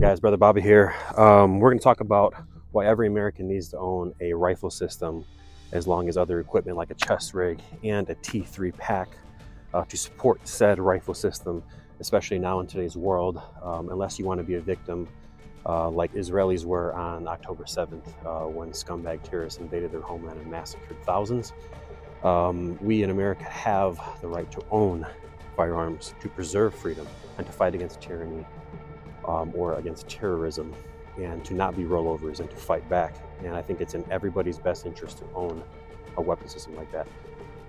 guys, Brother Bobby here. Um, we're going to talk about why every American needs to own a rifle system as long as other equipment like a chest rig and a T3 pack uh, to support said rifle system, especially now in today's world, um, unless you want to be a victim uh, like Israelis were on October 7th uh, when scumbag terrorists invaded their homeland and massacred thousands. Um, we in America have the right to own firearms to preserve freedom and to fight against tyranny um, or against terrorism and to not be rollovers and to fight back. And I think it's in everybody's best interest to own a weapon system like that.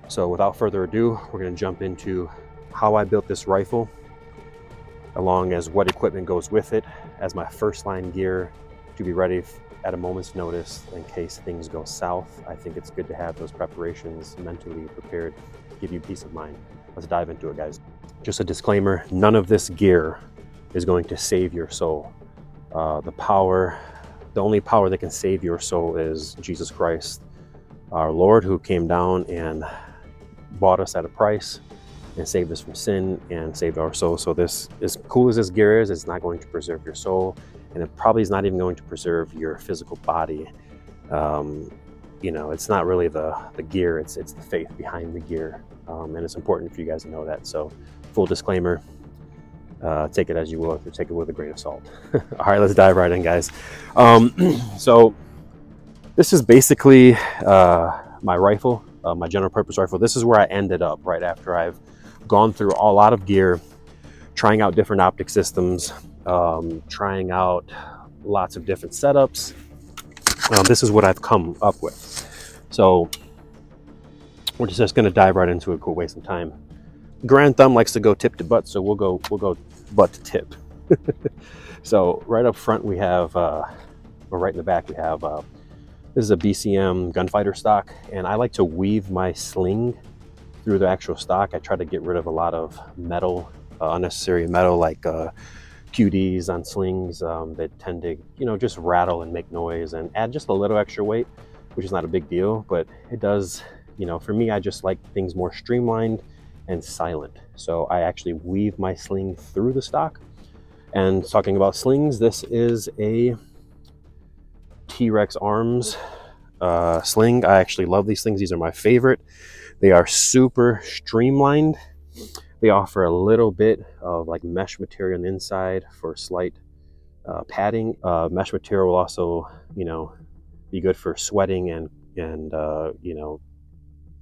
So without further ado, we're going to jump into how I built this rifle, along as what equipment goes with it as my first line gear to be ready at a moment's notice in case things go south. I think it's good to have those preparations mentally prepared, give you peace of mind. Let's dive into it, guys. Just a disclaimer, none of this gear is going to save your soul. Uh, the power, the only power that can save your soul is Jesus Christ, our Lord, who came down and bought us at a price and saved us from sin and saved our soul. So this, as cool as this gear is, it's not going to preserve your soul, and it probably is not even going to preserve your physical body. Um, you know, it's not really the the gear; it's it's the faith behind the gear, um, and it's important for you guys to know that. So, full disclaimer: uh, take it as you will, take it with a grain of salt. All right, let's dive right in, guys. Um, so, this is basically uh, my rifle, uh, my general purpose rifle. This is where I ended up right after I've gone through a lot of gear, trying out different optic systems, um, trying out lots of different setups. Um, this is what I've come up with. So, we're just going to dive right into it. Cool, waste some time. Garand Thumb likes to go tip to butt, so we'll go we'll go butt to tip. so right up front we have, uh, or right in the back we have, uh, this is a BCM gunfighter stock, and I like to weave my sling through the actual stock. I try to get rid of a lot of metal, uh, unnecessary metal like uh, QDs on slings um, that tend to, you know, just rattle and make noise and add just a little extra weight, which is not a big deal, but it does, you know, for me, I just like things more streamlined and silent. So I actually weave my sling through the stock. And talking about slings, this is a T-Rex Arms uh, sling. I actually love these things. These are my favorite. They are super streamlined. They offer a little bit of like mesh material on the inside for slight uh, padding. Uh, mesh material will also, you know, be good for sweating and and uh, you know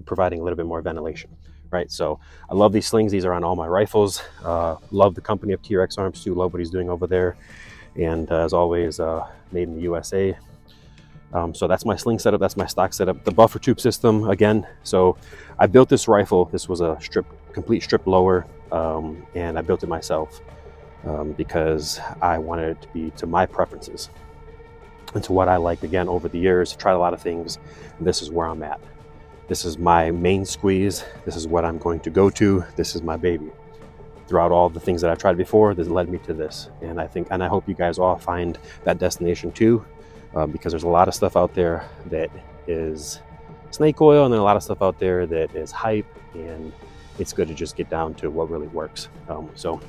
providing a little bit more ventilation right? So I love these slings. These are on all my rifles. Uh, love the company of T-Rex Arms too. Love what he's doing over there. And uh, as always, uh, made in the USA. Um, so that's my sling setup. That's my stock setup. The buffer tube system again. So I built this rifle. This was a strip, complete strip lower, um, and I built it myself um, because I wanted it to be to my preferences and to what I liked. Again, over the years, tried a lot of things. this is where I'm at. This is my main squeeze. This is what I'm going to go to. This is my baby. Throughout all the things that I've tried before, this led me to this. And I think, and I hope you guys all find that destination too, uh, because there's a lot of stuff out there that is snake oil, and then a lot of stuff out there that is hype, and it's good to just get down to what really works. Um, so,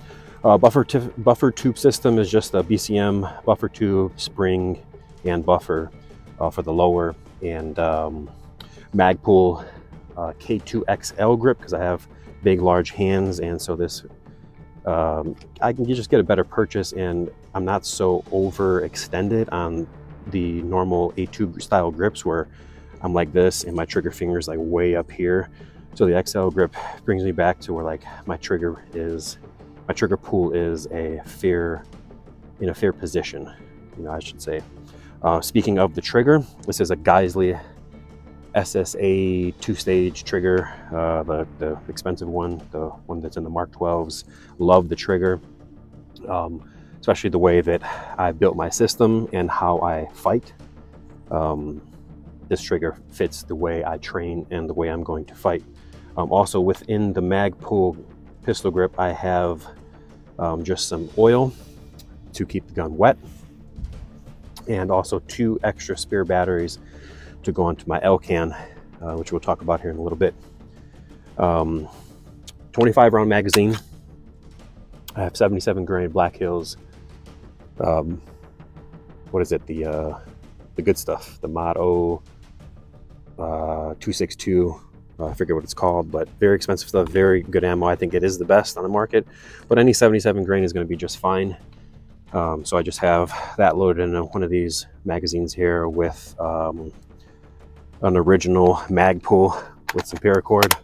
uh, buffer buffer tube system is just a BCM buffer tube, spring, and buffer uh, for the lower, and um, Magpul uh, K2XL grip because I have big, large hands, and so this um, I can just get a better purchase, and I'm not so overextended on the normal A2 style grips where I'm like this and my trigger finger is like way up here. So the XL grip brings me back to where like my trigger is, my trigger pull is a fair, in a fair position, you know, I should say. Uh, speaking of the trigger, this is a Geissele SSA two-stage trigger, uh, the, the expensive one, the one that's in the Mark 12s. Love the trigger, um, especially the way that I built my system and how I fight. Um, this trigger fits the way I train and the way I'm going to fight. Um, also within the Magpul pistol grip, I have um, just some oil to keep the gun wet and also two extra spare batteries to go onto my Elcan, uh, which we'll talk about here in a little bit. Um, 25 round magazine. I have 77 grain Black Hills um, what is it? The uh, the good stuff, the Mod O uh, 262. Uh, I forget what it's called, but very expensive stuff, very good ammo. I think it is the best on the market, but any 77 grain is going to be just fine. Um, so I just have that loaded in one of these magazines here with um, an original Magpul with some paracord.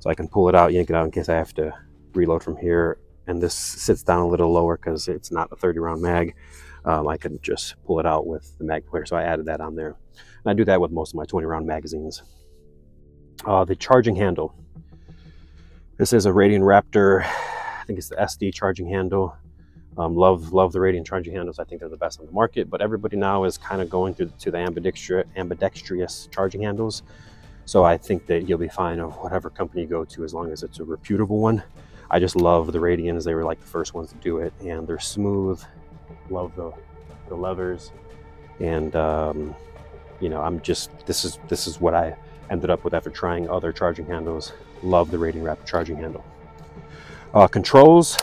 So I can pull it out, yank it out in case I have to reload from here. And this sits down a little lower because it's not a 30 round mag. Um, I can just pull it out with the mag player. So I added that on there. And I do that with most of my 20 round magazines. Uh, the charging handle. This is a Radian Raptor. I think it's the SD charging handle. Um, love love the Radian charging handles. I think they're the best on the market. But everybody now is kind of going to, to the ambidextrous, ambidextrous charging handles. So I think that you'll be fine of whatever company you go to as long as it's a reputable one. I just love the Radians. They were like the first ones to do it, and they're smooth. Love the the levers, and um, you know I'm just this is this is what I ended up with after trying other charging handles. Love the Radian Raptor charging handle. Uh, controls.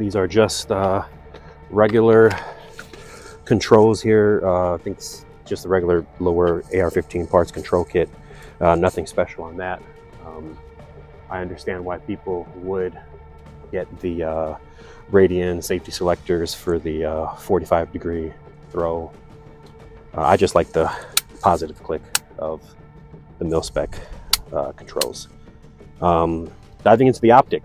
These are just uh, regular controls here. Uh, I think it's just the regular lower AR-15 parts control kit. Uh, nothing special on that. Um, I understand why people would get the uh, Radian safety selectors for the uh, 45 degree throw. Uh, I just like the positive click of the mil-spec uh, controls. Um, diving into the optic.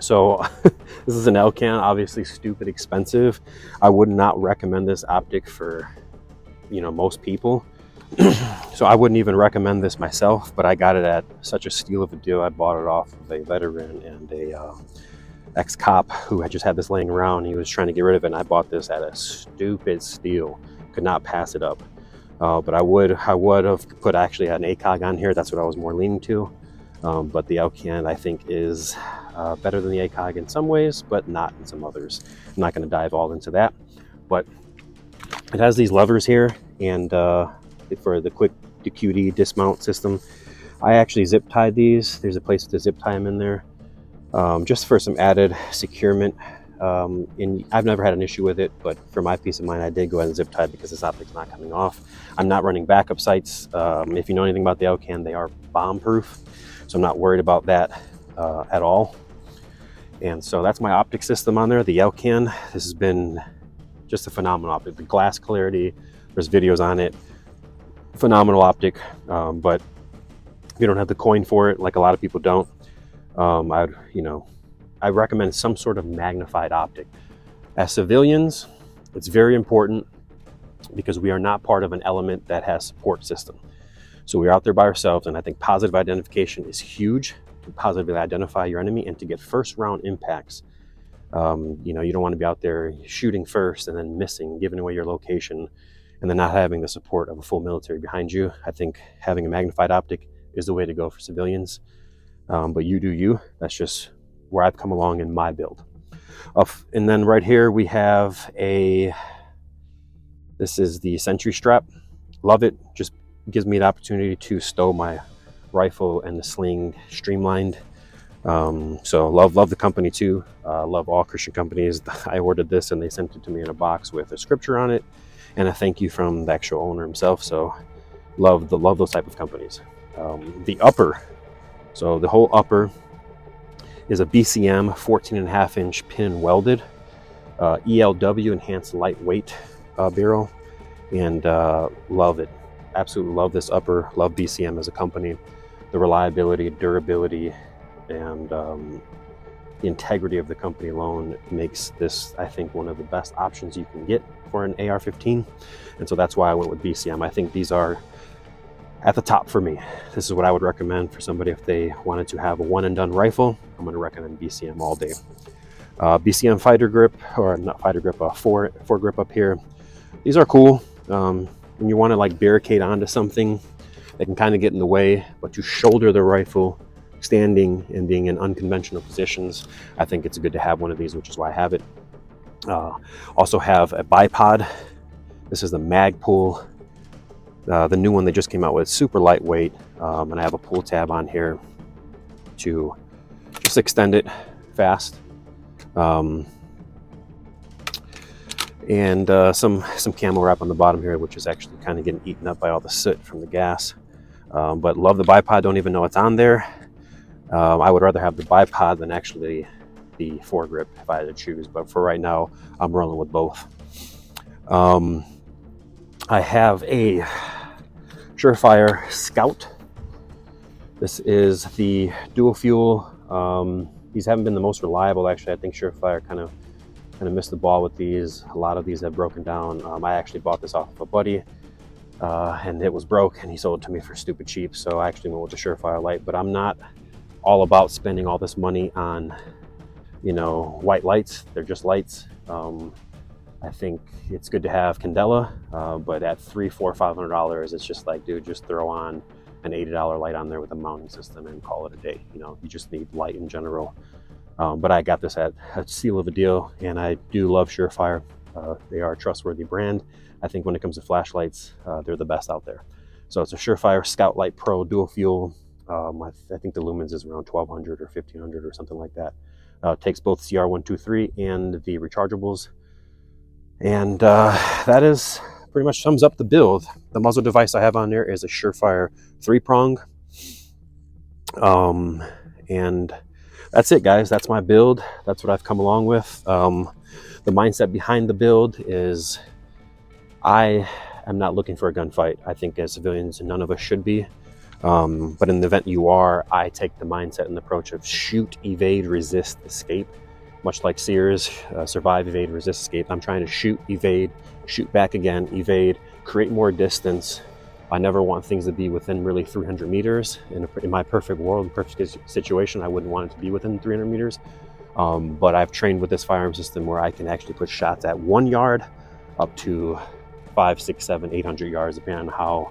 So this is an Elcan, obviously stupid expensive. I would not recommend this optic for, you know, most people. so I wouldn't even recommend this myself, but I got it at such a steal of a deal. I bought it off of a veteran and a uh, ex-cop who had just had this laying around. He was trying to get rid of it, and I bought this at a stupid steal. Could not pass it up. Uh, but I would I would have put actually an ACOG on here. That's what I was more leaning to. Um, but the Elcan I think is uh, better than the ACOG in some ways, but not in some others. I'm not going to dive all into that, but it has these levers here, and uh, for the quick QD dismount system, I actually zip tied these. There's a place to zip tie them in there, um, just for some added securement. Um, and I've never had an issue with it, but for my peace of mind, I did go ahead and zip tie because this optic's not coming off. I'm not running backup sights. Um, if you know anything about the Elcan, they are bomb proof. So I'm not worried about that uh, at all. And so that's my optic system on there, the Elcan. This has been just a phenomenal optic. The glass clarity, there's videos on it. Phenomenal optic, um, but if you don't have the coin for it, like a lot of people don't, um, I'd, you know, I recommend some sort of magnified optic. As civilians, it's very important because we are not part of an element that has support system. So we're out there by ourselves, and I think positive identification is huge positively identify your enemy and to get first round impacts. Um, you know, you don't want to be out there shooting first and then missing, giving away your location, and then not having the support of a full military behind you. I think having a magnified optic is the way to go for civilians. Um, but you do you. That's just where I've come along in my build. Uh, and then right here we have a, this is the Sentry strap. Love it. Just gives me the opportunity to stow my rifle and the sling streamlined. Um, so love love the company too. Uh, love all Christian companies. I ordered this and they sent it to me in a box with a scripture on it and a thank you from the actual owner himself. So love the love those type of companies. Um, the upper, so the whole upper is a BCM 14 and a half inch pin welded uh, ELW enhanced lightweight uh, barrel and uh, love it absolutely love this upper, love BCM as a company. The reliability, durability, and um, the integrity of the company alone makes this, I think, one of the best options you can get for an AR-15. And so that's why I went with BCM. I think these are at the top for me. This is what I would recommend for somebody if they wanted to have a one and done rifle. I'm going to recommend BCM all day. Uh, BCM fighter grip, or not fighter grip, uh, four, four grip up here. These are cool. Um, when you want to like barricade onto something that can kind of get in the way, but to shoulder the rifle standing and being in unconventional positions, I think it's good to have one of these, which is why I have it. Uh, also have a bipod. This is the Magpul, uh, the new one they just came out with, super lightweight. Um, and I have a pull tab on here to just extend it fast. Um, and uh, some some camo wrap on the bottom here, which is actually kind of getting eaten up by all the soot from the gas. Um, but love the bipod. Don't even know it's on there. Um, I would rather have the bipod than actually the foregrip if I had to choose. But for right now, I'm rolling with both. Um, I have a Surefire Scout. This is the dual fuel. Um, these haven't been the most reliable actually. I think Surefire kind of kind of missed the ball with these. A lot of these have broken down. Um, I actually bought this off of a buddy uh, and it was broke and he sold it to me for stupid cheap. So I actually went with the Surefire light, but I'm not all about spending all this money on, you know, white lights. They're just lights. Um, I think it's good to have Candela, uh, but at three, four, five hundred dollars, it's just like, dude, just throw on an eighty dollar light on there with a mounting system and call it a day. You know, you just need light in general. Um, but I got this at a seal of a deal, and I do love Surefire. Uh, they are a trustworthy brand. I think when it comes to flashlights, uh, they're the best out there. So it's a Surefire Scout Light Pro dual fuel. Um, I, th I, think the lumens is around 1200 or 1500 or something like that. Uh, takes both CR123 and the rechargeables. And uh, that is pretty much sums up the build. The muzzle device I have on there is a Surefire three prong. Um, and that's it, guys. That's my build. That's what I've come along with. Um, the mindset behind the build is I am not looking for a gunfight. I think as civilians, none of us should be. Um, but in the event you are, I take the mindset and approach of shoot, evade, resist, escape. Much like SERE, uh, survive, evade, resist, escape. I'm trying to shoot, evade, shoot back again, evade, create more distance, I never want things to be within really 300 meters. In, a, in my perfect world, perfect situation, I wouldn't want it to be within 300 meters. Um, but I've trained with this firearm system where I can actually put shots at one yard up to five, six, seven, 800 yards, depending on how,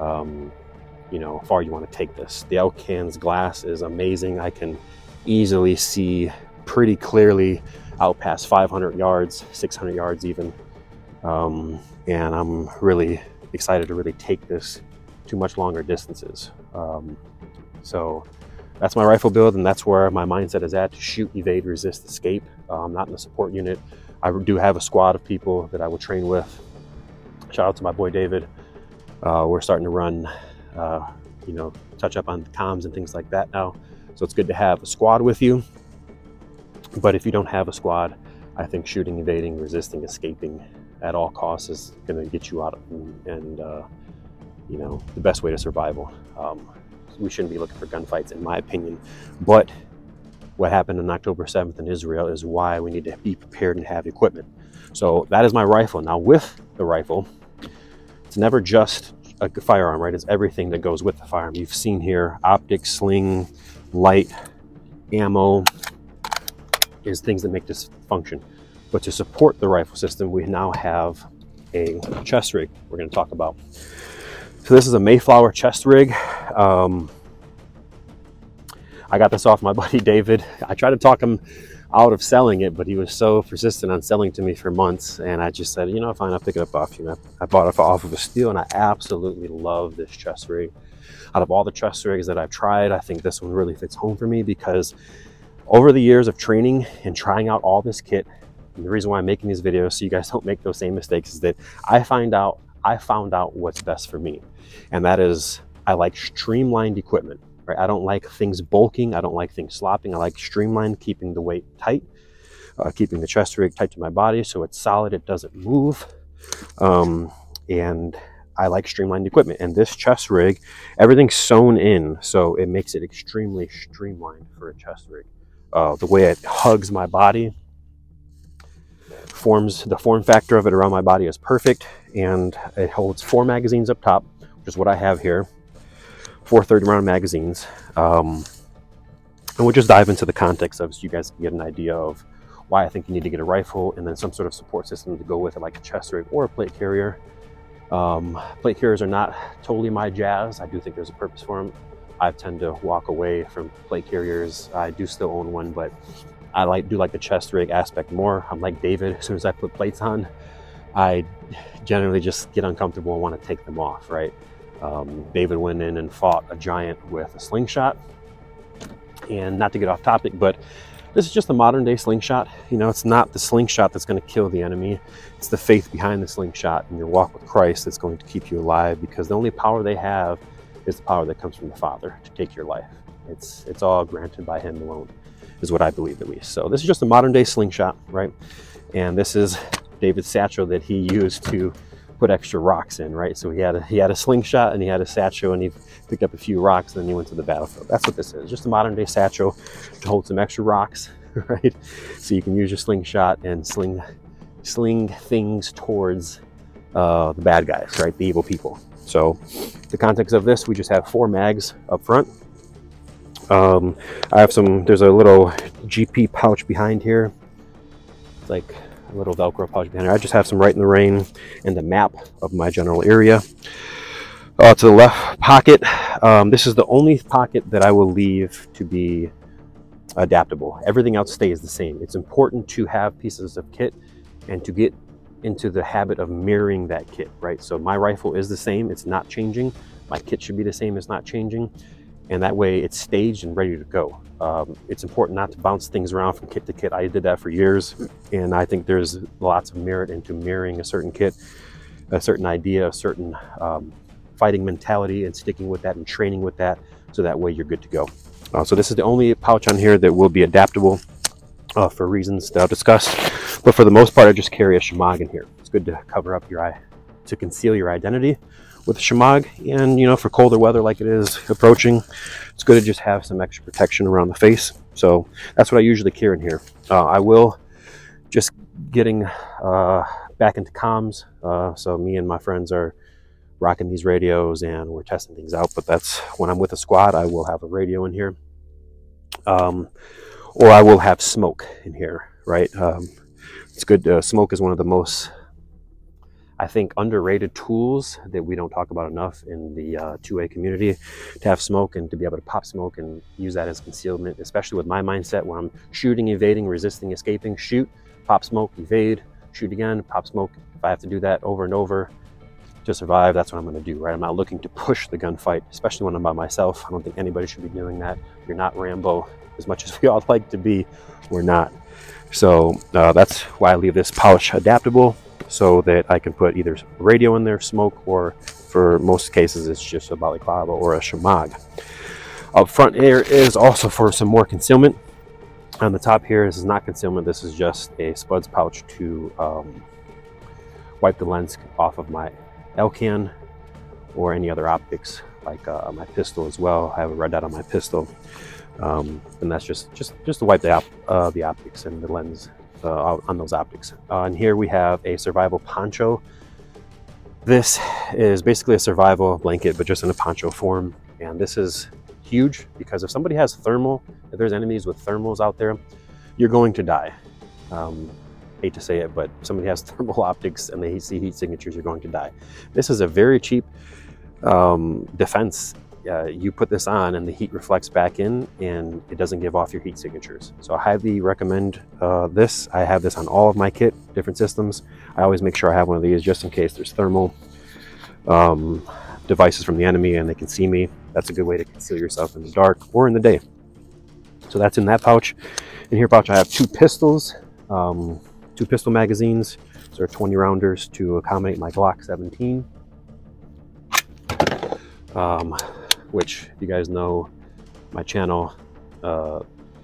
um, you know, far you want to take this. The Elcan's glass is amazing. I can easily see pretty clearly out past 500 yards, 600 yards even. Um, and I'm really excited to really take this to much longer distances. Um, so that's my rifle build, and that's where my mindset is at: to shoot, evade, resist, escape. I'm not in the support unit. I do have a squad of people that I will train with. Shout out to my boy David. Uh, we're starting to run, uh, you know, touch up on comms and things like that now. So it's good to have a squad with you. But if you don't have a squad, I think shooting, evading, resisting, escaping at all costs is going to get you out of and, uh, you know the best way to survival. Um, we shouldn't be looking for gunfights, in my opinion. But what happened on October 7th in Israel is why we need to be prepared and have equipment. So that is my rifle. Now with the rifle, it's never just a firearm, right? It's everything that goes with the firearm. You've seen here optic, sling, light, ammo, is things that make this function. But to support the rifle system, we now have a chest rig we're going to talk about. So this is a Mayflower chest rig. Um, I got this off my buddy David. I tried to talk him out of selling it, but he was so persistent on selling to me for months. And I just said, you know, fine, I'll pick it up off you. I bought it off of a steal and I absolutely love this chest rig. Out of all the chest rigs that I've tried, I think this one really fits home for me because over the years of training and trying out all this kit, the reason why I'm making these videos so you guys don't make those same mistakes is that I find out I found out what's best for me. And that is I like streamlined equipment. Right? I don't like things bulking. I don't like things slopping. I like streamlined, keeping the weight tight, uh, keeping the chest rig tight to my body so it's solid, it doesn't move. Um, and I like streamlined equipment. And this chest rig, everything's sewn in, so it makes it extremely streamlined for a chest rig. Uh, the way it hugs my body forms the form factor of it around my body is perfect and it holds four magazines up top which is what I have here four 30 round magazines um, and we'll just dive into the context of so you guys can get an idea of why I think you need to get a rifle and then some sort of support system to go with it like a chest rig or a plate carrier um, plate carriers are not totally my jazz I do think there's a purpose for them I tend to walk away from plate carriers I do still own one but I like do like the chest rig aspect more. I'm like David. As soon as I put plates on, I generally just get uncomfortable and want to take them off. Right? Um, David went in and fought a giant with a slingshot. And not to get off topic, but this is just a modern day slingshot. You know, it's not the slingshot that's going to kill the enemy. It's the faith behind the slingshot and your walk with Christ that's going to keep you alive because the only power they have is the power that comes from the Father to take your life. It's, it's all granted by Him alone, is what I believe at least. So this is just a modern day slingshot, right? And this is David's satchel that he used to put extra rocks in, right? So he had a, he had a slingshot and he had a satchel and he picked up a few rocks and then he went to the battlefield. That's what this is, just a modern day satchel to hold some extra rocks, right? So you can use your slingshot and sling, sling things towards uh, the bad guys, right? The evil people. So the context of this, we just have four mags up front. Um, I have some, there's a little GP pouch behind here. It's like a little Velcro pouch behind here. I just have some Right in the Rain and the map of my general area. Uh, to the left pocket, um, this is the only pocket that I will leave to be adaptable. Everything else stays the same. It's important to have pieces of kit and to get into the habit of mirroring that kit, right? So my rifle is the same, it's not changing. My kit should be the same, it's not changing. And that way it's staged and ready to go. Um, it's important not to bounce things around from kit to kit. I did that for years, and I think there's lots of merit into mirroring a certain kit, a certain idea, a certain um, fighting mentality, and sticking with that and training with that, so that way you're good to go. Uh, so this is the only pouch on here that will be adaptable uh, for reasons that I'll discuss. But for the most part, I just carry a shemagh in here. It's good to cover up your eye, to conceal your identity with a shemagh. And, you know, for colder weather like it is approaching, it's good to just have some extra protection around the face. So that's what I usually carry in here. Uh, I will just getting uh, back into comms. Uh, so me and my friends are rocking these radios and we're testing things out. But that's when I'm with a squad, I will have a radio in here. Um, or I will have smoke in here, right? Um, it's good. Uh, smoke is one of the most I think, underrated tools that we don't talk about enough in the uh, 2A community to have smoke and to be able to pop smoke and use that as concealment, especially with my mindset where I'm shooting, evading, resisting, escaping, shoot, pop smoke, evade, shoot again, pop smoke. If I have to do that over and over to survive, that's what I'm going to do, right? I'm not looking to push the gunfight, especially when I'm by myself. I don't think anybody should be doing that. You're not Rambo as much as we all like to be. We're not. So uh, that's why I leave this pouch adaptable so that I can put either radio in there, smoke, or for most cases it's just a balaclava or a shemagh. Up front here is also for some more concealment. On the top here, this is not concealment, this is just a Spudz pouch to um, wipe the lens off of my Elcan or any other optics like uh, my pistol as well. I have a red dot on my pistol. Um, and that's just, just, just to wipe the, op uh, the optics and the lens uh, on those optics. Uh, and here we have a survival poncho. This is basically a survival blanket, but just in a poncho form. And this is huge because if somebody has thermal, if there's enemies with thermals out there, you're going to die. Um, hate to say it, but somebody has thermal optics and they see heat signatures, you're going to die. This is a very cheap um, defense uh, you put this on and the heat reflects back in and it doesn't give off your heat signatures. So I highly recommend uh, this. I have this on all of my kit, different systems. I always make sure I have one of these just in case there's thermal um, devices from the enemy and they can see me. That's a good way to conceal yourself in the dark or in the day. So that's in that pouch. In here pouch I have two pistols, um, two pistol magazines. So 20 rounders to accommodate my Glock 17. Um, which you guys know my channel, uh,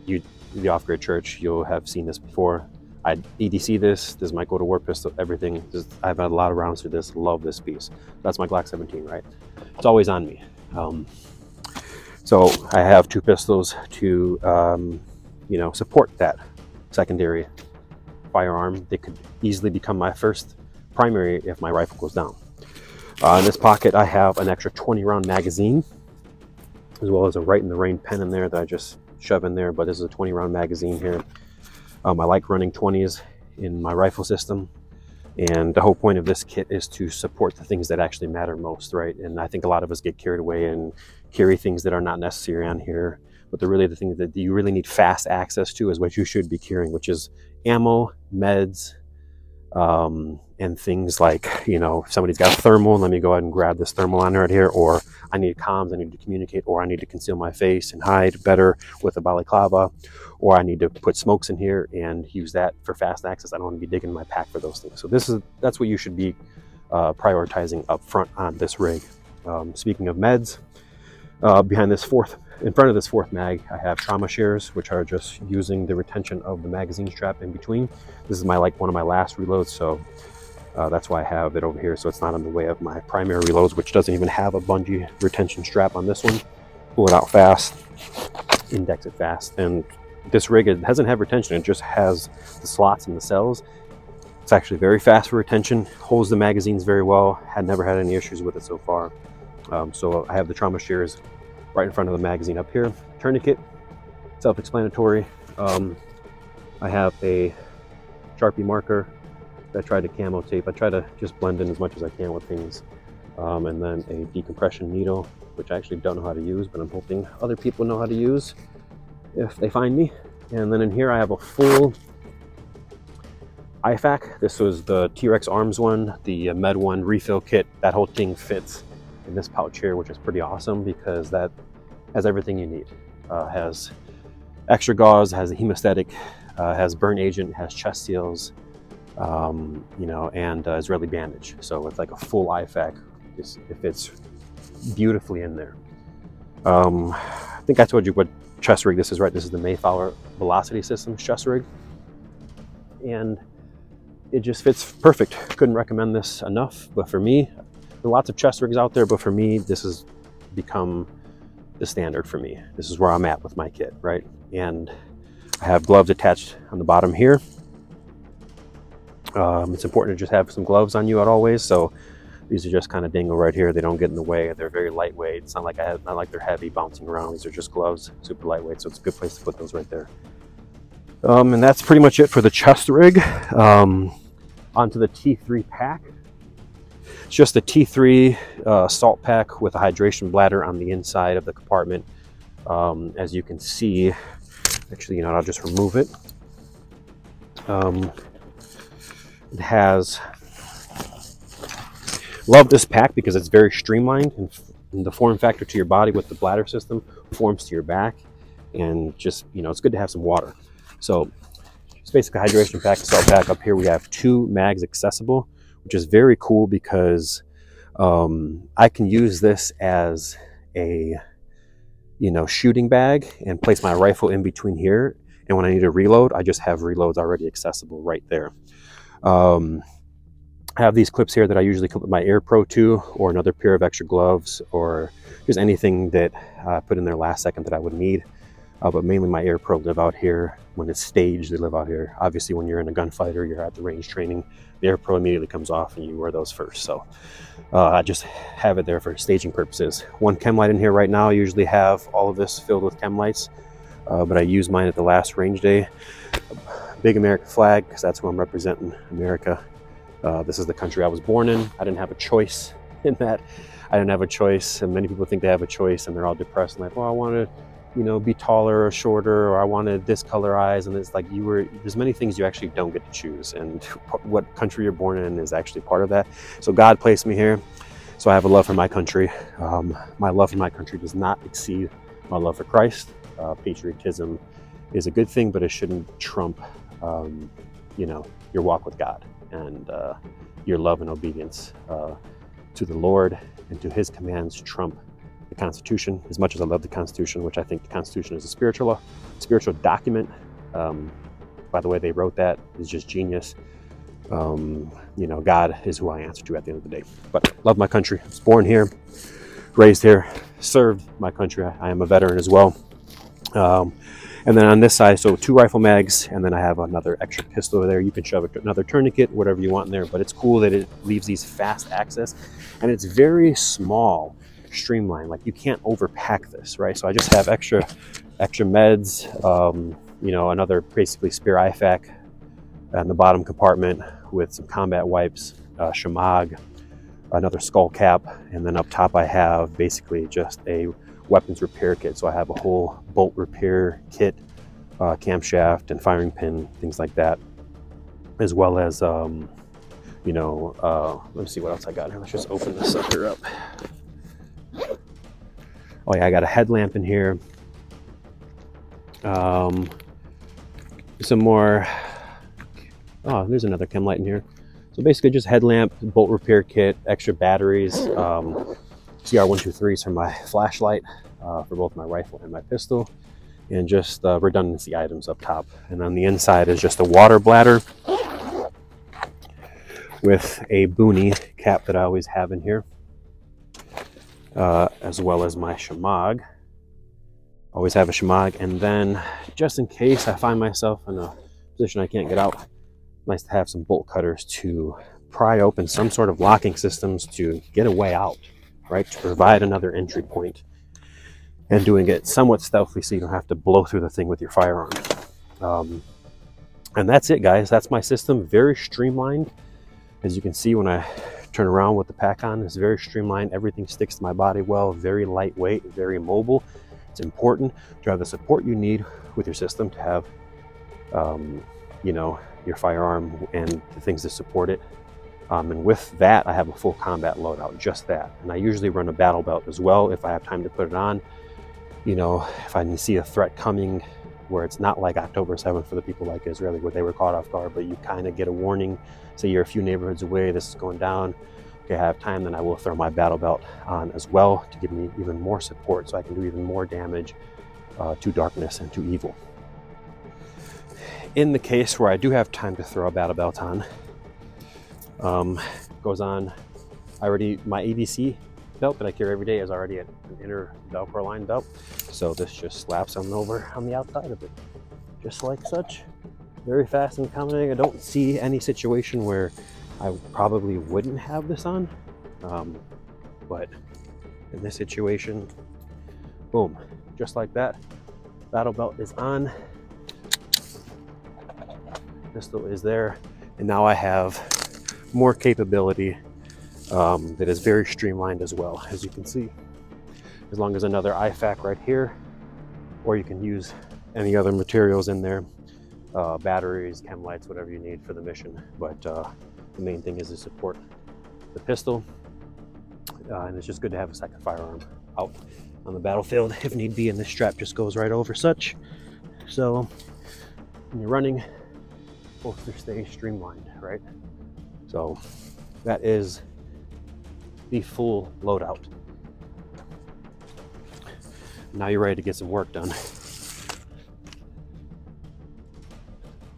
you, the Off Grid Church, you'll have seen this before. I EDC this, this is my go to war pistol, everything. I've had a lot of rounds through this, love this piece. That's my Glock 17, right? It's always on me. Um, so I have two pistols to, um, you know, support that secondary firearm. They could easily become my first primary if my rifle goes down. Uh, in this pocket, I have an extra 20 round magazine as well as a Right in the Rain pen in there that I just shove in there. But this is a 20 round magazine here. Um, I like running 20s in my rifle system. And the whole point of this kit is to support the things that actually matter most, right? And I think a lot of us get carried away and carry things that are not necessary on here. But the really the thing that you really need fast access to is what you should be carrying, which is ammo, meds, um, and things like, you know, if somebody's got a thermal, let me go ahead and grab this thermal on right here, or I need comms, I need to communicate, or I need to conceal my face and hide better with a balaclava, or I need to put smokes in here and use that for fast access. I don't want to be digging my pack for those things. So this is that's what you should be uh, prioritizing up front on this rig. Um, speaking of meds, uh, behind this fourth, in front of this fourth mag, I have trauma shears, which are just using the retention of the magazine strap in between. This is my like one of my last reloads, so uh, that's why I have it over here, so it's not in the way of my primary reloads, which doesn't even have a bungee retention strap on this one. Pull it out fast, index it fast, and this rig it doesn't have retention, it just has the slots and the cells. It's actually very fast for retention, holds the magazines very well, had never had any issues with it so far. Um, so I have the trauma shears right in front of the magazine up here. Tourniquet, self-explanatory. Um, I have a Sharpie marker I try to camo tape. I try to just blend in as much as I can with things. Um, and then a decompression needle, which I actually don't know how to use, but I'm hoping other people know how to use if they find me. And then in here I have a full IFAK. This was the T-Rex Arms one, the Med one refill kit. That whole thing fits in this pouch here, which is pretty awesome because that has everything you need. Uh, has extra gauze, has a hemostatic, uh, has burn agent, has chest seals, um, you know, and uh, Israeli bandage. So with like a full IFAK, it fits beautifully in there. Um, I think I told you what chest rig this is, right? This is the Mayflower Velocity Systems chest rig. And it just fits perfect. Couldn't recommend this enough, but for me, lots of chest rigs out there, but for me, this has become the standard for me. This is where I'm at with my kit, right? And I have gloves attached on the bottom here um, it's important to just have some gloves on you at always. So these are just kind of dangle right here. They don't get in the way. They're very lightweight. It's not like I have, not like they're heavy bouncing around. These are just gloves, super lightweight. So it's a good place to put those right there. Um, and that's pretty much it for the chest rig. Um, onto the T3 pack. It's just a T3 uh, salt pack with a hydration bladder on the inside of the compartment. Um, as you can see, actually, you know, I'll just remove it. Um, it has, love this pack because it's very streamlined and, and the form factor to your body with the bladder system forms to your back. And just, you know, it's good to have some water. So it's basically a hydration pack, salt pack. Up here we have two mags accessible, which is very cool because um, I can use this as a, you know, shooting bag and place my rifle in between here. And when I need to reload, I just have reloads already accessible right there. Um, I have these clips here that I usually clip my ear pro to, or another pair of extra gloves, or just anything that I put in there last second that I would need. Uh, but mainly my ear pro live out here. When it's staged, they live out here. Obviously, when you're in a gunfighter, you're at the range training, the ear pro immediately comes off and you wear those first. So uh, I just have it there for staging purposes. One chem light in here right now. I usually have all of this filled with chem lights, uh, but I use mine at the last range day big American flag because that's who I'm representing, America. Uh, this is the country I was born in. I didn't have a choice in that. I didn't have a choice, and many people think they have a choice, and they're all depressed and like, well, I want to, you know, be taller or shorter, or I wanted this color eyes, and it's like you were. There's many things you actually don't get to choose, and what country you're born in is actually part of that. So God placed me here, so I have a love for my country. Um, my love for my country does not exceed my love for Christ. Uh, patriotism is a good thing, but it shouldn't trump um, you know, your walk with God and uh, your love and obedience uh, to the Lord and to His commands trump the Constitution. As much as I love the Constitution, which I think the Constitution is a spiritual, spiritual document. Um, by the way, they wrote that is just genius. Um, you know, God is who I answer to at the end of the day. But love my country. I was born here, raised here, served my country. I am a veteran as well. Um, and then on this side, so two rifle mags, and then I have another extra pistol over there. You can shove another tourniquet, whatever you want in there, but it's cool that it leaves these fast access, and it's very small, streamlined. Like you can't overpack this, right? So I just have extra, extra meds, um, you know, another basically spare IFAK in the bottom compartment with some combat wipes, uh, Shemagh, another skull cap, and then up top I have basically just a weapons repair kit. So I have a whole bolt repair kit, uh, camshaft and firing pin, things like that. as well as, um, you know, uh, let me see what else I got here. Let's just open this sucker up. Oh yeah, I got a headlamp in here. Um, some more. Oh, there's another chem light in here. So basically just headlamp, bolt repair kit, extra batteries, um, CR123s for my flashlight, uh, for both my rifle and my pistol, and just uh, redundancy items up top. And on the inside is just a water bladder with a boonie cap that I always have in here, uh, as well as my Shemagh. Always have a Shemagh, and then just in case I find myself in a position I can't get out, nice to have some bolt cutters to pry open some sort of locking systems to get a way out, right? To provide another entry point and doing it somewhat stealthily so you don't have to blow through the thing with your firearm. Um, and that's it, guys. That's my system. Very streamlined. As you can see when I turn around with the pack on, it's very streamlined. Everything sticks to my body well, very lightweight, very mobile. It's important to have the support you need with your system to have, um, you know, your firearm and the things that support it. Um, and with that, I have a full combat loadout, just that. And I usually run a battle belt as well if I have time to put it on. You know, if I see a threat coming where it's not like October 7th for the people like Israeli where they were caught off guard, but you kind of get a warning. Say you're a few neighborhoods away, this is going down. Okay, I have time, then I will throw my battle belt on as well to give me even more support so I can do even more damage uh, to darkness and to evil in the case where I do have time to throw a battle belt on, um, goes on, I already, my ABC belt that I carry every day is already an inner Velcro line belt. So this just slaps on over on the outside of it, just like such. Very fast and accommodating. I don't see any situation where I probably wouldn't have this on. Um, but in this situation, boom, just like that, battle belt is on pistol is there. And now I have more capability um, that is very streamlined as well, as you can see. As long as another IFAK right here, or you can use any other materials in there, uh, batteries, chem lights, whatever you need for the mission. But uh, the main thing is to support the pistol. Uh, and it's just good to have a second firearm out on the battlefield if need be. And this strap just goes right over such. So when you're running, to stay streamlined, right? So that is the full loadout. Now you're ready to get some work done.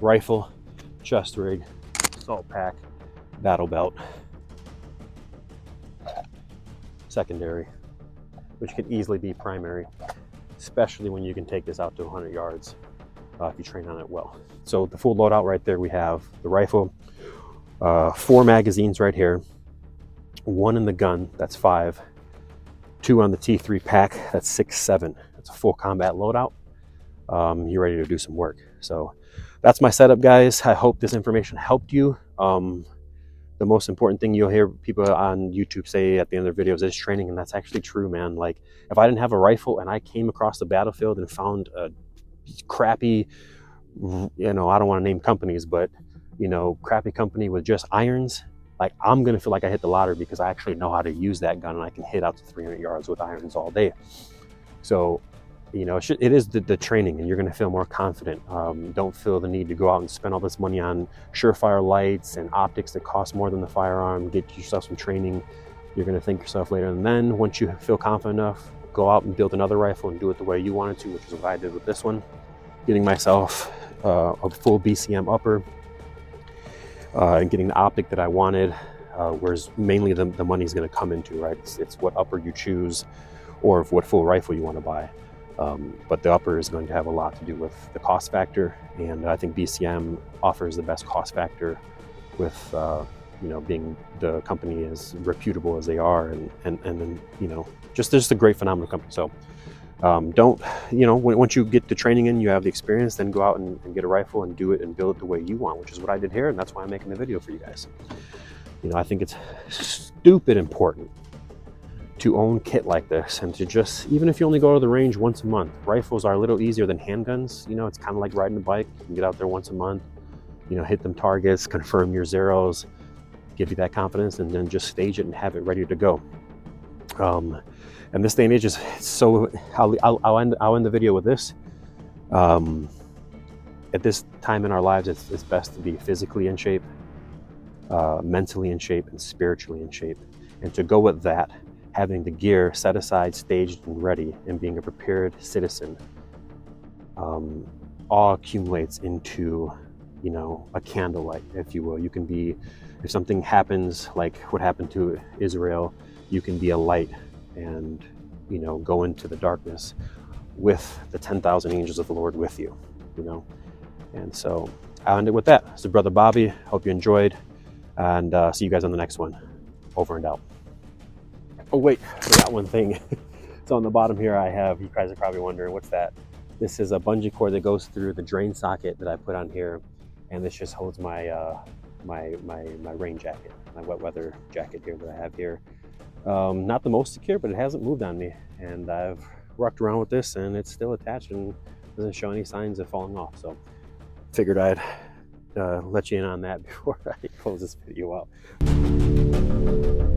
Rifle, chest rig, salt pack, battle belt, secondary, which can easily be primary, especially when you can take this out to 100 yards uh, if you train on it well. So the full loadout right there, we have the rifle, uh, four magazines right here, one in the gun, that's five, two on the T3 pack, that's six, seven. That's a full combat loadout. Um, you're ready to do some work. So that's my setup, guys. I hope this information helped you. Um, the most important thing you'll hear people on YouTube say at the end of their videos is training, and that's actually true, man. Like, if I didn't have a rifle and I came across the battlefield and found a crappy, you know, I don't want to name companies, but you know, crappy company with just irons, like I'm gonna feel like I hit the lottery because I actually know how to use that gun and I can hit out to 300 yards with irons all day. So, you know, it is the, the training and you're gonna feel more confident. Um, don't feel the need to go out and spend all this money on surefire lights and optics that cost more than the firearm. Get yourself some training. You're gonna thank yourself later. And then once you feel confident enough, go out and build another rifle and do it the way you wanted to, which is what I did with this one. Getting myself uh, a full BCM upper uh, and getting the optic that I wanted, uh, whereas mainly the, the money is going to come into, right? It's, it's, what upper you choose or what full rifle you want to buy. Um, but the upper is going to have a lot to do with the cost factor. And I think BCM offers the best cost factor with uh, you know, being the company as reputable as they are, and and and then you know, just just a great phenomenal company. So. Um, don't you know once you get the training in you have the experience then go out and, and, get a rifle and do it and build it the way you want which is what i did here and that's why i'm making the video for you guys. You know i think it's stupid important to own kit like this and to just even if you only go to the range once a month rifles are a little easier than handguns. You know it's kind of like riding a bike. You can get out there once a month you know, hit them targets, confirm your zeros, give you that confidence, and then just stage it and have it ready to go. Um, and this day and age is so, I'll, I'll, end, I'll end the video with this. Um, at this time in our lives, it's, it's best to be physically in shape, uh, mentally in shape, and spiritually in shape. And to go with that, having the gear set aside, staged, and ready, and being a prepared citizen, um, all accumulates into, you know, a candlelight, if you will. You can be, if something happens like what happened to Israel, you can be a light and, you know, go into the darkness with the 10,000 angels of the Lord with you, you know. And so I'll end it with that. Is Brother Bobby. Hope you enjoyed, and uh, see you guys on the next one. Over and out. Oh wait, I forgot one thing. so on the bottom here I have, you guys are probably wondering, what's that? This is a bungee cord that goes through the drain socket that I put on here. And this just holds my, uh, my, my, my rain jacket, my wet weather jacket here that I have here. Um, not the most secure, but it hasn't moved on me. And I've rocked around with this and it's still attached and doesn't show any signs of falling off. So figured I'd uh, let you in on that before I close this video out.